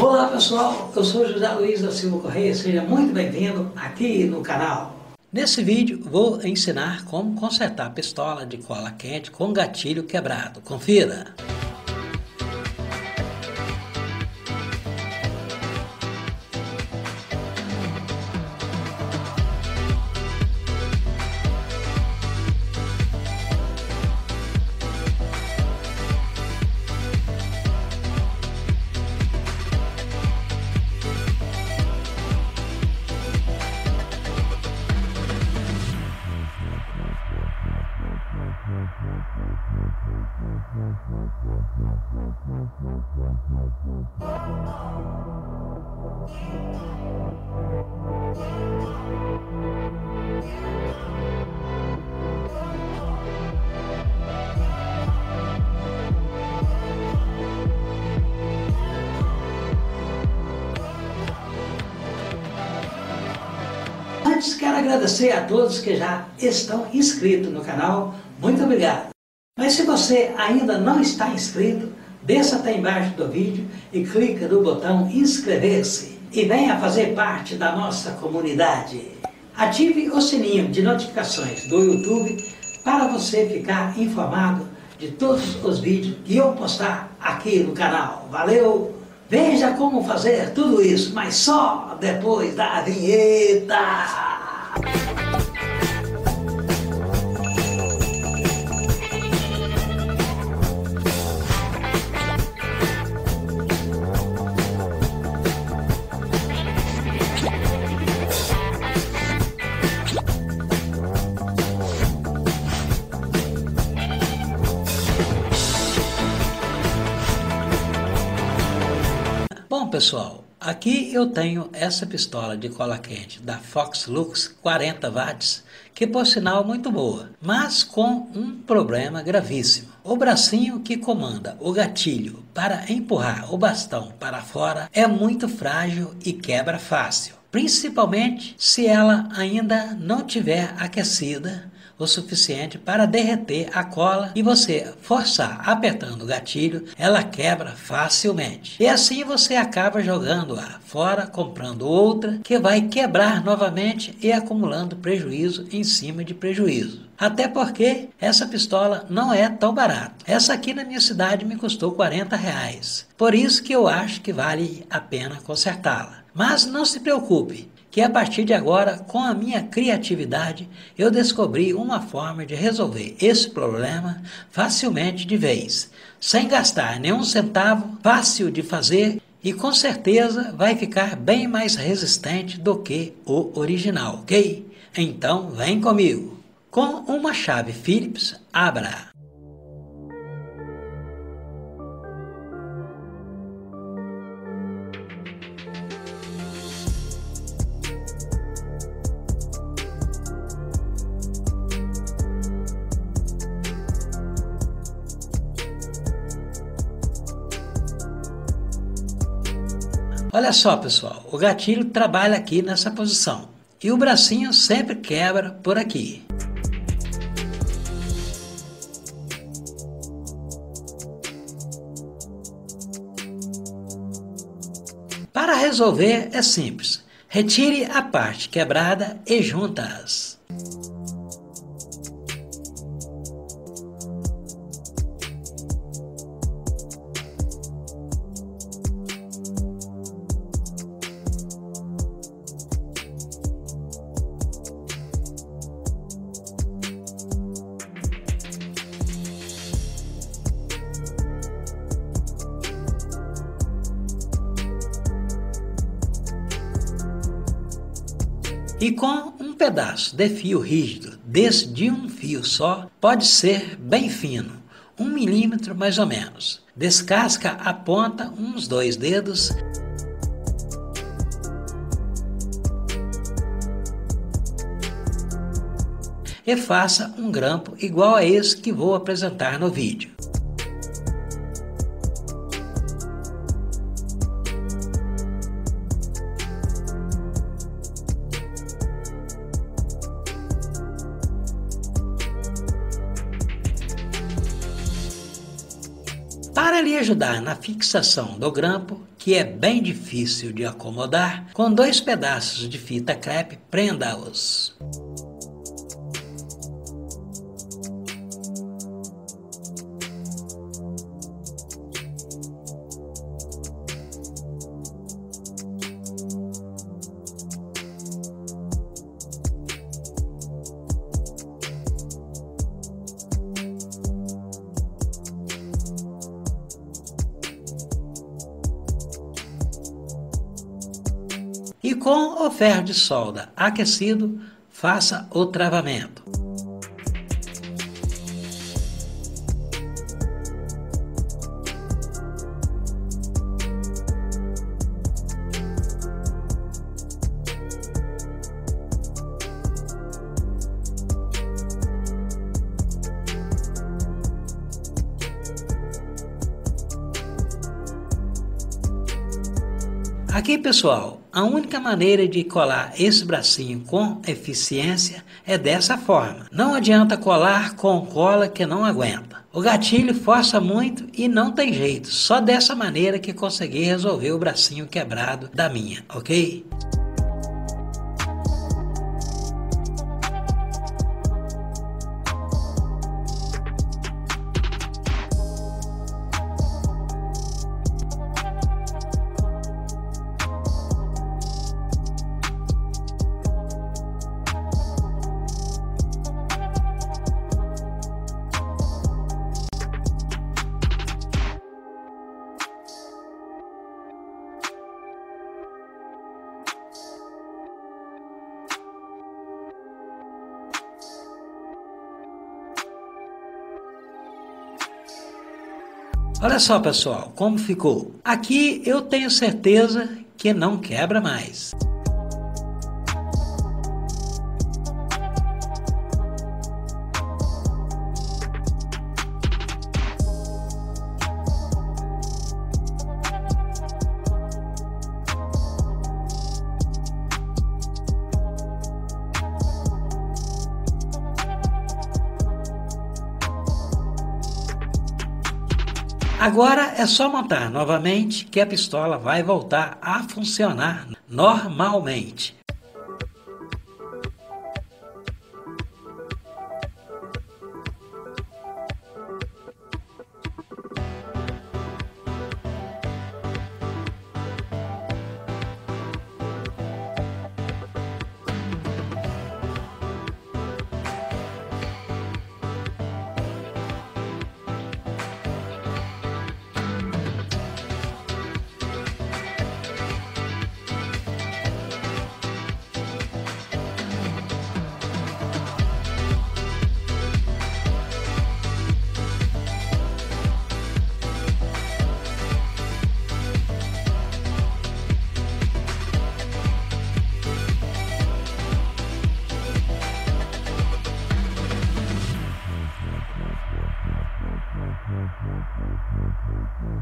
Olá pessoal, eu sou José Luiz da Silva Correia, seja muito bem-vindo aqui no canal. Nesse vídeo vou ensinar como consertar a pistola de cola quente com gatilho quebrado. Confira! Antes quero agradecer a todos que já estão inscritos no canal. Muito obrigado. Mas se você ainda não está inscrito, desça até embaixo do vídeo e clica no botão inscrever-se e venha fazer parte da nossa comunidade. Ative o sininho de notificações do YouTube para você ficar informado de todos os vídeos que eu postar aqui no canal. Valeu! Veja como fazer tudo isso, mas só depois da vinheta! Pessoal, aqui eu tenho essa pistola de cola quente da Fox Lux 40 watts, que por sinal muito boa, mas com um problema gravíssimo. O bracinho que comanda o gatilho para empurrar o bastão para fora é muito frágil e quebra fácil, principalmente se ela ainda não tiver aquecida o suficiente para derreter a cola e você forçar apertando o gatilho, ela quebra facilmente. E assim você acaba jogando-a fora, comprando outra que vai quebrar novamente e acumulando prejuízo em cima de prejuízo. Até porque essa pistola não é tão barata. Essa aqui na minha cidade me custou 40 reais. Por isso que eu acho que vale a pena consertá-la. Mas não se preocupe, que a partir de agora, com a minha criatividade, eu descobri uma forma de resolver esse problema facilmente de vez, sem gastar nenhum centavo, fácil de fazer e com certeza vai ficar bem mais resistente do que o original, ok? Então vem comigo. Com uma chave Phillips, abra Olha só, pessoal, o gatilho trabalha aqui nessa posição e o bracinho sempre quebra por aqui. Para resolver é simples. Retire a parte quebrada e junta-as. E com um pedaço de fio rígido desse de um fio só, pode ser bem fino, um milímetro mais ou menos. Descasca a ponta uns dois dedos e faça um grampo igual a esse que vou apresentar no vídeo. Para lhe ajudar na fixação do grampo, que é bem difícil de acomodar, com dois pedaços de fita crepe, prenda-os. E com o ferro de solda aquecido, faça o travamento. Aqui, pessoal, a única maneira de colar esse bracinho com eficiência é dessa forma. Não adianta colar com cola que não aguenta. O gatilho força muito e não tem jeito. Só dessa maneira que consegui resolver o bracinho quebrado da minha, ok? Olha só, pessoal, como ficou. Aqui eu tenho certeza que não quebra mais. Agora é só montar novamente que a pistola vai voltar a funcionar normalmente.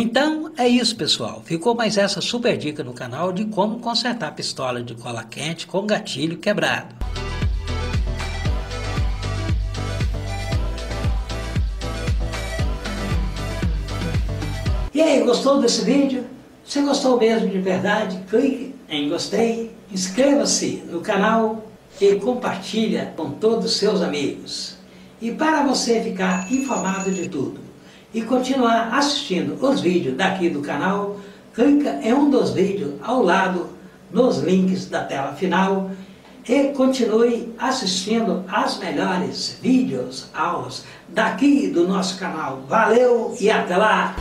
Então é isso, pessoal. Ficou mais essa super dica no canal de como consertar pistola de cola quente com gatilho quebrado. E aí, gostou desse vídeo? Se gostou mesmo de verdade, clique em gostei, inscreva-se no canal e compartilha com todos os seus amigos. E para você ficar informado de tudo, e continuar assistindo os vídeos daqui do canal, clica em um dos vídeos ao lado nos links da tela final e continue assistindo as melhores vídeos, aulas daqui do nosso canal. Valeu e até lá!